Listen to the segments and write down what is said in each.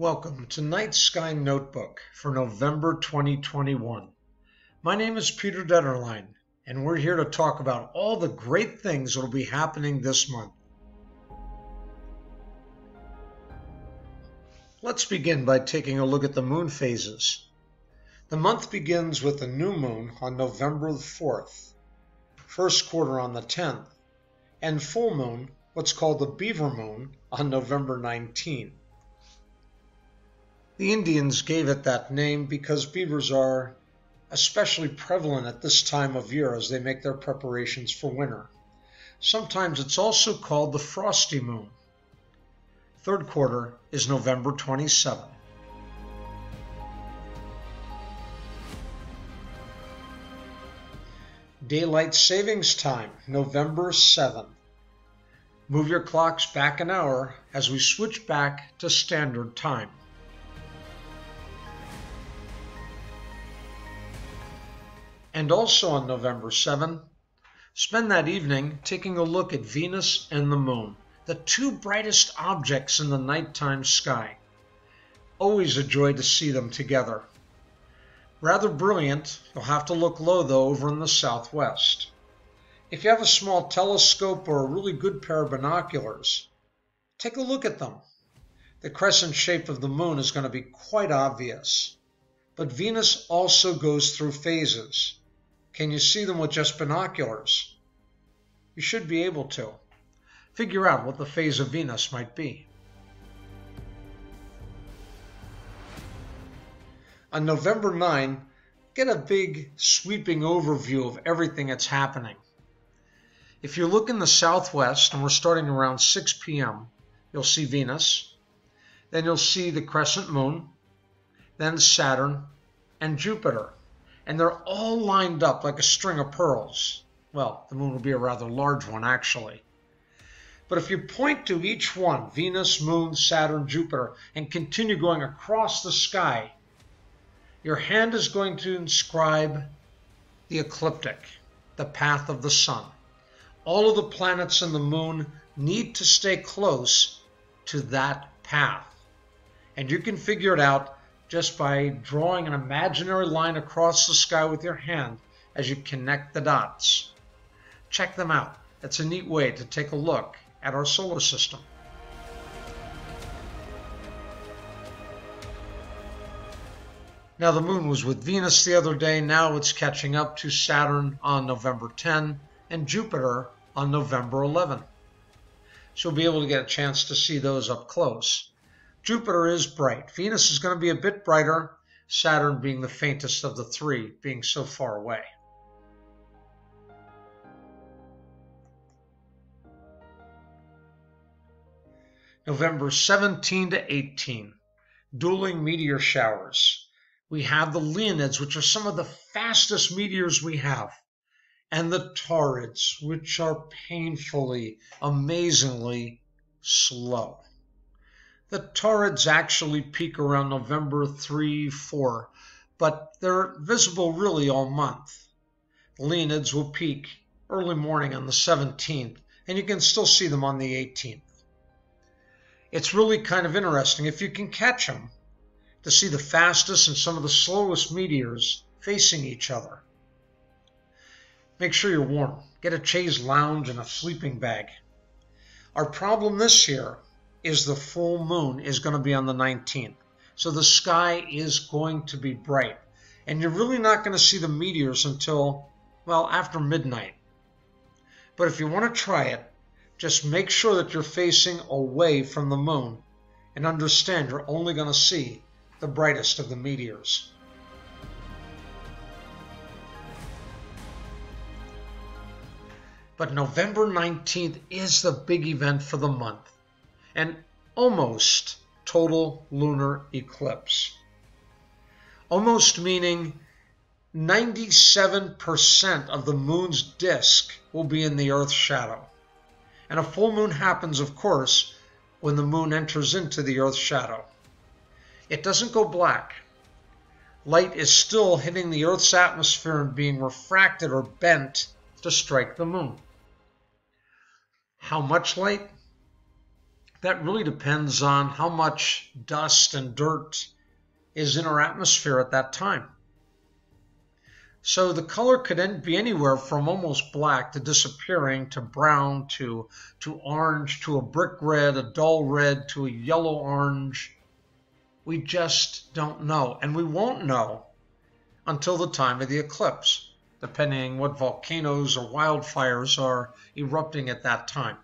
Welcome to Night Sky Notebook for November 2021. My name is Peter Detterline, and we're here to talk about all the great things that will be happening this month. Let's begin by taking a look at the moon phases. The month begins with the new moon on November 4th, first quarter on the 10th, and full moon, what's called the beaver moon, on November 19. The Indians gave it that name because beavers are especially prevalent at this time of year as they make their preparations for winter. Sometimes it's also called the frosty moon. Third quarter is November 27. Daylight savings time, November 7. Move your clocks back an hour as we switch back to standard time. And also on November 7, spend that evening taking a look at Venus and the Moon, the two brightest objects in the nighttime sky. Always a joy to see them together. Rather brilliant, you'll have to look low though over in the southwest. If you have a small telescope or a really good pair of binoculars, take a look at them. The crescent shape of the moon is going to be quite obvious. But Venus also goes through phases. Can you see them with just binoculars? You should be able to. Figure out what the phase of Venus might be. On November 9, get a big sweeping overview of everything that's happening. If you look in the southwest, and we're starting around 6 p.m., you'll see Venus. Then you'll see the crescent moon, then Saturn, and Jupiter and they're all lined up like a string of pearls. Well, the moon will be a rather large one, actually. But if you point to each one, Venus, Moon, Saturn, Jupiter, and continue going across the sky, your hand is going to inscribe the ecliptic, the path of the sun. All of the planets and the moon need to stay close to that path. And you can figure it out just by drawing an imaginary line across the sky with your hand as you connect the dots. Check them out. It's a neat way to take a look at our solar system. Now, the moon was with Venus the other day. Now it's catching up to Saturn on November 10 and Jupiter on November 11. So we'll be able to get a chance to see those up close. Jupiter is bright. Venus is going to be a bit brighter, Saturn being the faintest of the three, being so far away. November 17 to 18, dueling meteor showers. We have the Leonids, which are some of the fastest meteors we have, and the Taurids, which are painfully, amazingly slow. The Taurids actually peak around November 3 4, but they're visible really all month. The Leonids will peak early morning on the 17th, and you can still see them on the 18th. It's really kind of interesting if you can catch them to see the fastest and some of the slowest meteors facing each other. Make sure you're warm. Get a chaise lounge and a sleeping bag. Our problem this year is the full moon is going to be on the 19th. So the sky is going to be bright. And you're really not going to see the meteors until, well, after midnight. But if you want to try it, just make sure that you're facing away from the moon and understand you're only going to see the brightest of the meteors. But November 19th is the big event for the month an almost total lunar eclipse. Almost meaning 97% of the moon's disk will be in the Earth's shadow. And a full moon happens, of course, when the moon enters into the Earth's shadow. It doesn't go black. Light is still hitting the Earth's atmosphere and being refracted or bent to strike the moon. How much light? That really depends on how much dust and dirt is in our atmosphere at that time. So the color could be anywhere from almost black to disappearing to brown to, to orange to a brick red, a dull red to a yellow orange. We just don't know. And we won't know until the time of the eclipse, depending what volcanoes or wildfires are erupting at that time.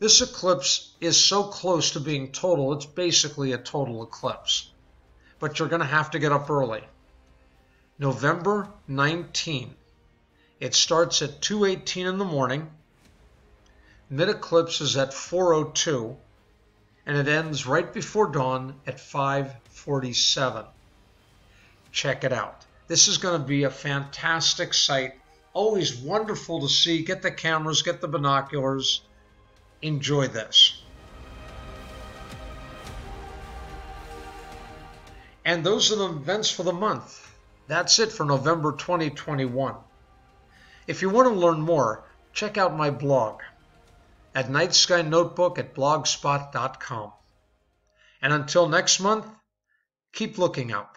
This eclipse is so close to being total, it's basically a total eclipse. But you're going to have to get up early. November 19. It starts at 2:18 in the morning. Mid eclipse is at 4:02 and it ends right before dawn at 5:47. Check it out. This is going to be a fantastic sight. Always wonderful to see. Get the cameras, get the binoculars enjoy this. And those are the events for the month. That's it for November 2021. If you want to learn more, check out my blog at Night Sky Notebook at blogspot.com. And until next month, keep looking up.